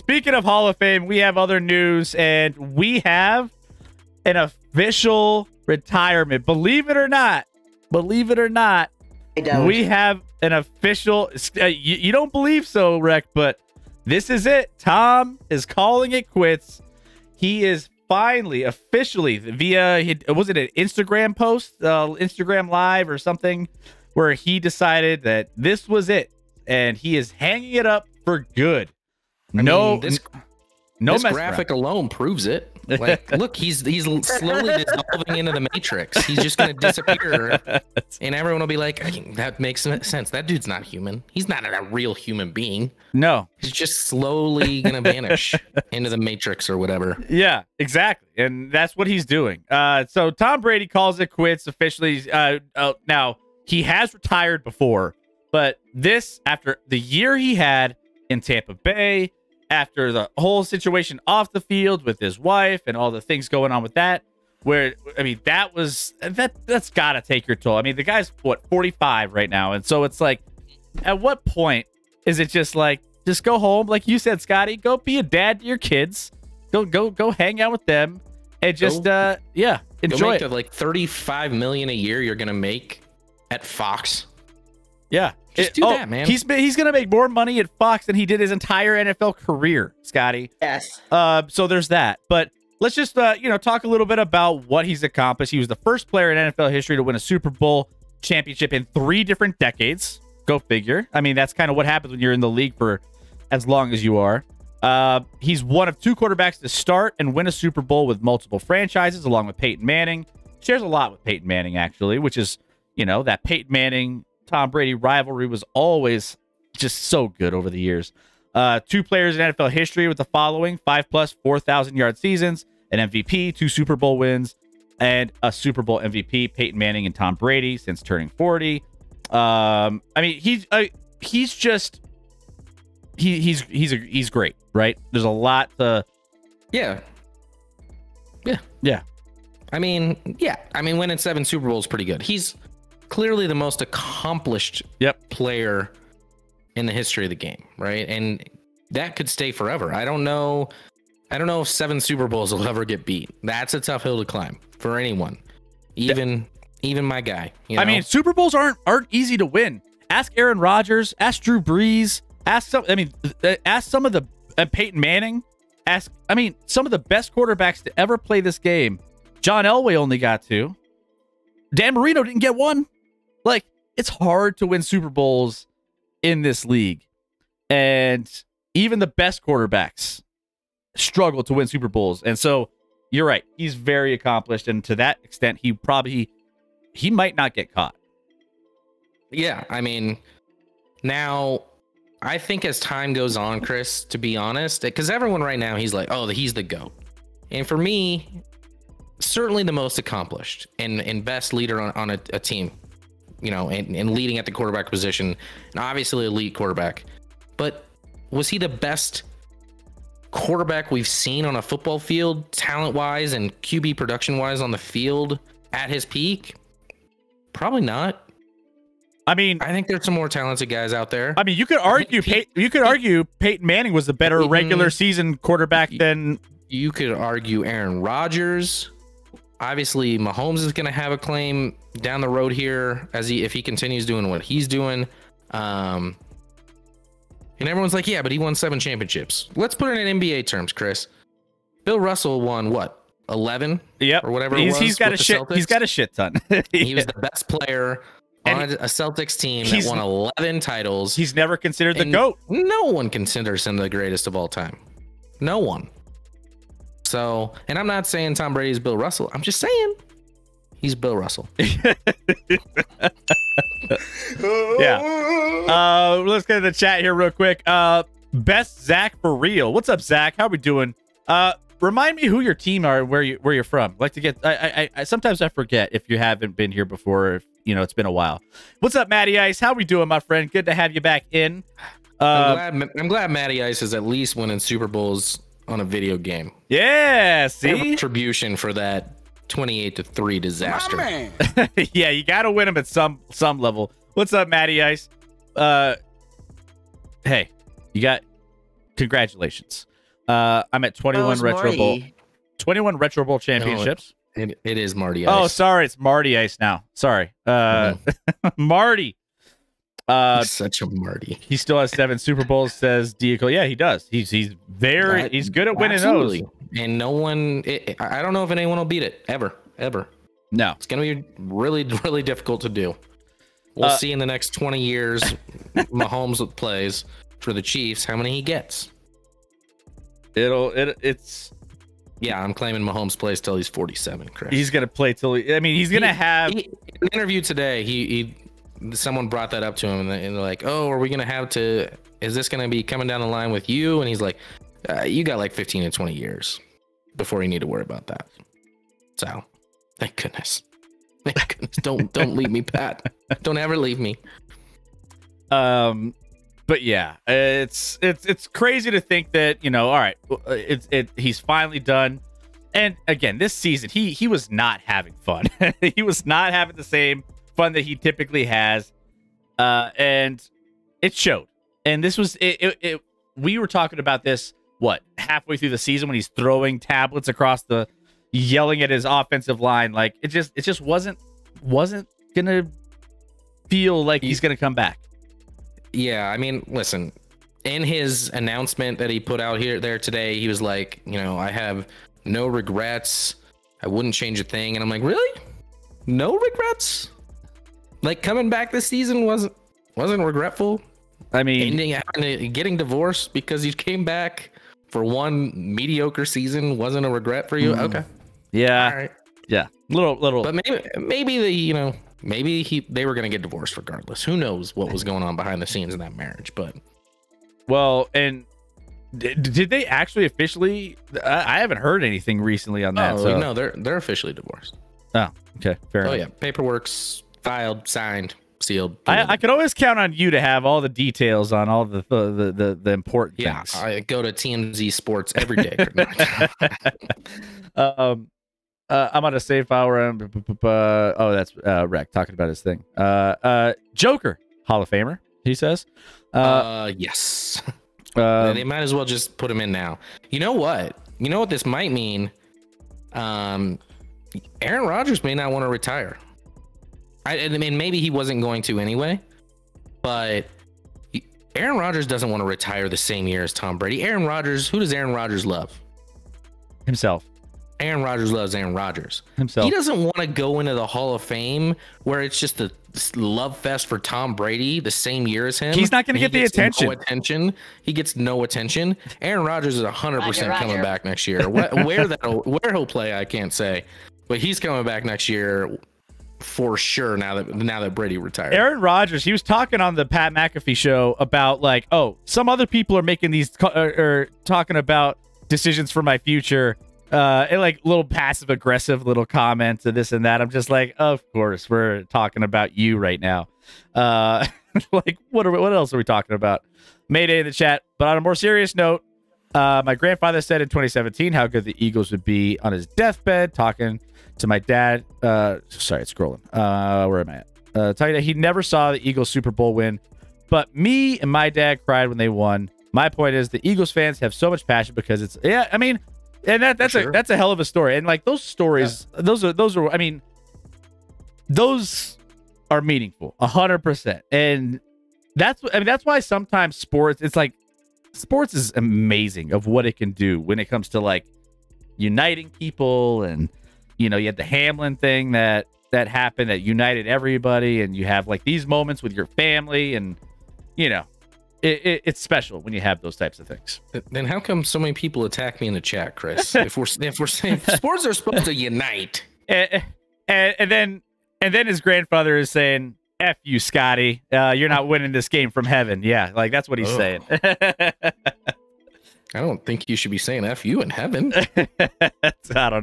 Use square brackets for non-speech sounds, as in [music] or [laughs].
speaking of Hall of Fame, we have other news, and we have an official retirement. Believe it or not, believe it or not, we have an official. Uh, you, you don't believe so, Rec, but this is it. Tom is calling it quits. He is finally, officially, via was it an Instagram post, uh, Instagram Live or something, where he decided that this was it, and he is hanging it up for good. I no, mean, this no this graphic alone proves it. Like, [laughs] look, he's he's slowly dissolving into the matrix. He's just gonna disappear, [laughs] and everyone will be like, "That makes sense. That dude's not human. He's not a real human being. no, He's just slowly gonna vanish [laughs] into the matrix or whatever." Yeah, exactly, and that's what he's doing. Uh, so Tom Brady calls it quits officially. Uh, uh, now he has retired before, but this after the year he had in Tampa Bay, after the whole situation off the field with his wife and all the things going on with that, where I mean that was that that's got to take your toll. I mean the guy's what forty five right now, and so it's like, at what point is it just like just go home, like you said, Scotty, go be a dad to your kids go go go hang out with them and just Go- uh yeah enjoy make it the like thirty-five million a year you're gonna make at Fox. Yeah. Just It- do oh, that, man. he's he's gonna make more money at fox than he did his entire nfl career scotty. Yes. uh so there's that. But let's just uh you know talk a little bit about what he's accomplished. He was the first player in nfl history to win a super bowl championship in three different decades. Go figure. I mean that's kind of what happens when you're in the league for as long as you are. Uh, he's one of two quarterbacks to start and win a Super Bowl with multiple franchises, along with Peyton Manning. Shares a lot with Peyton Manning, actually, which is, you know, that Peyton Manning Tom Brady rivalry was always just so good over the years. Uh, two players in NFL history with the following five plus 4,000 yard seasons, an MVP, two Super Bowl wins, and a Super Bowl MVP, Peyton Manning and Tom Brady since turning 40. Um, I mean, he's uh, he's just he he's he's a, he's great, right? There's a lot to Yeah. Yeah. Yeah. I mean, yeah. I mean, winning seven Super Bowls is pretty good. He's clearly the most accomplished Yep. player in the history of the game, right? And that could stay forever. I don't know. I don't know if seven Super Bowls will [laughs] ever get beat. That's a tough hill to climb for anyone, even even my guy. You I mean, Super Bowls aren't aren't easy to win. Ask Aaron Rodgers, ask Drew Brees, ask some. I mean, ask some of the uh, Peyton Manning. Ask, I mean, some of the best quarterbacks to ever play this game. John Elway only got two. Dan Marino didn't get one. Like, it's hard to win Super Bowls in this league, and even the best quarterbacks struggle to win Super Bowls. And so, you're right. He's very accomplished, and to that extent, he probably he might not get caught. Yeah, I mean, now I think as time goes on, Chris, to be honest, because everyone right now he's like, oh, he's the goat, and for me, certainly the most accomplished and and best leader on, on a, a team, you know, and, and leading at the quarterback position, and obviously elite quarterback, but was he the best? quarterback we've seen on a football field talent wise and QB production wise on the field at his peak probably not I mean, I think there's some more talented guys out there. I mean, you could argue Pey- you could argue Peyton Manning was the better mm-hmm. regular season quarterback than You could argue Aaron Rodgers. Obviously, Mahomes is going to have a claim down the road here as he if he continues doing what he's doing. Um, and everyone's like, yeah, but he won seven championships. Let's put it in NBA terms, Chris. Bill Russell won what, eleven? yep Or whatever it He's, was he's got a shit. He's Celtics. got a shit ton. [laughs] He was the best player on a, a Celtics team that won eleven titles. he's never considered the goat. No one considers him the greatest of all time. No one. So, and I'm not saying Tom Brady is Bill Russell. I'm just saying he's Bill Russell. [laughs] Yeah. Uh, let's get to the chat here real quick. Uh, best Zach for real. What's up, Zach? How we doing? Uh, remind me who your team are, where you where you're from. like to get. I, I, I sometimes I forget if you haven't been here before. If you know it's been a while. What's up, Matty Ice? How we doing, my friend? Good to have you back in. Uh, I'm glad. I'm glad Matty Ice is at least winning Super Bowls on a video game. yeah. See. Retribution for that 28 to three disaster. [laughs] yeah, you got to win them at some some level. What's up, Matty Ice? Uh, hey, you got congratulations. Uh, I'm at 21 How's Retro Bowl. 21 Retro Bowl championships. It, it is Marty. Oh, sorry, it's Marty Ice now. Sorry, uh, [laughs] Marty. Uh, He's such a Marty. he still has seven Super Bowls. Says Diaco. Yeah, he does. He's he's very That- he's good at winning Absolutely. those. And no one, it, I I don't know if anyone will beat it ever, ever. No, It's gonna be really, [laughs] really difficult to do. We'll Uh, see in the next 20 years, [laughs] Mahomes plays for the Chiefs, how many he gets. it'll it it's Yeah, I'm claiming Mahomes plays till he's 47, Chris. he's gonna play till he, I mean he's gonna He- have He, in an interview today, he, he someone brought that up to him, and they- and they're like, "Oh, are we gonna have to? Is this gonna be coming down the line with you?" And he's like, uh, "You got like 15 to 20 years before you need to worry about that." So, thank goodness. [laughs] Thank goodness. Don't don't leave me, Pat. Don't ever leave me. Um, but yeah, it's it's it's crazy to think that you know. All right, it's it. He's finally done. And again, this season he he was not having fun. [laughs] he was not having the same fun that he typically has. Uh, and it showed. And this was it, it, it. We were talking about this what halfway through the season when he's throwing tablets across the, yelling at his offensive line. Like it just it just wasn't wasn't gonna feel like he's gonna come back. Yeah, I mean, listen. In his announcement that he put out here there today, he was like, you know, I have no regrets. I wouldn't change a thing. And I'm like, really? No regrets? Like coming back this season wasn't wasn't regretful. I mean, Ending getting divorced because you came back for one mediocre season wasn't a regret for you. Mm. Okay, yeah, all right. yeah, little, little. But maybe maybe the you know maybe he they were gonna get divorced regardless. Who knows what was going on behind the scenes in that marriage? But well, and did, did they actually officially? I, I haven't heard anything recently on that. oh so. no, they're they're officially divorced. Oh, okay, fair Oh enough. yeah, paperwork's filed, signed, sealed. I. I could always count on you to have all the details on all the the the, the, the important yeah, things. I go to TMZ Sports every day. [laughs] um, uh, I'm on a safe hour. Uh, oh, that's uh, Rec talking about his thing. Uh, uh, Joker, Hall of Famer. He says. Uh, uh, yes, um, they might as well just put him in now. You know what? You know what this might mean? Um, Aaron Rodgers may not want to retire. I, I mean, maybe he wasn't going to anyway, but Aaron Rodgers doesn't want to retire the same year as Tom Brady. Aaron Rodgers, who does Aaron Rodgers love? himself. Aaron Rodgers loves Aaron Rodgers. Himself. He doesn't want to go into the Hall of Fame where it's just a love fest for Tom Brady the same year as him. He's not gonna and he get the gets attention. No attention. He gets no attention. Aaron Rodgers is hundred percent Roger, coming back next year. Where, where that where he'll play, I can't say, but he's coming back next year for sure. Now that now that Brady retired. Aaron Rodgers, he was talking on the Pat McAfee show about like, oh, some other people are making these or, or talking about decisions for my future. Uh, and like little passive aggressive little comments and this and that. I'm just like, of course, we're talking about you right now. Uh, [laughs] like what are we, what else are we talking about? Mayday in the chat. But on a more serious note, uh, my grandfather said in 2017 how good the Eagles would be on his deathbed, talking to my dad. Uh, sorry, it's scrolling. Uh, where am I at? Uh, tell you that he never saw the Eagles Super Bowl win, but me and my dad cried when they won. My point is the Eagles fans have so much passion because it's yeah. I mean, and that that's a that's a hell of a story. And like those stories, those are those are. I mean, those are meaningful, a hundred percent. And that's I mean that's why sometimes sports. It's like sports is amazing of what it can do when it comes to like uniting people and you know you had the Hamlin thing that that happened that united everybody and you have like these moments with your family and you know it, it, it's special when you have those types of things Then how come so many people attack me in the chat, Chris? [laughs] if we're if we're saying sports are supposed to unite. [laughs] and, and, and then and then his grandfather is saying f you scotty uh, you're not winning this game from heaven yeah like that's what he's Oh. saying [laughs] I don't think you should be saying "f you" in heaven. i don't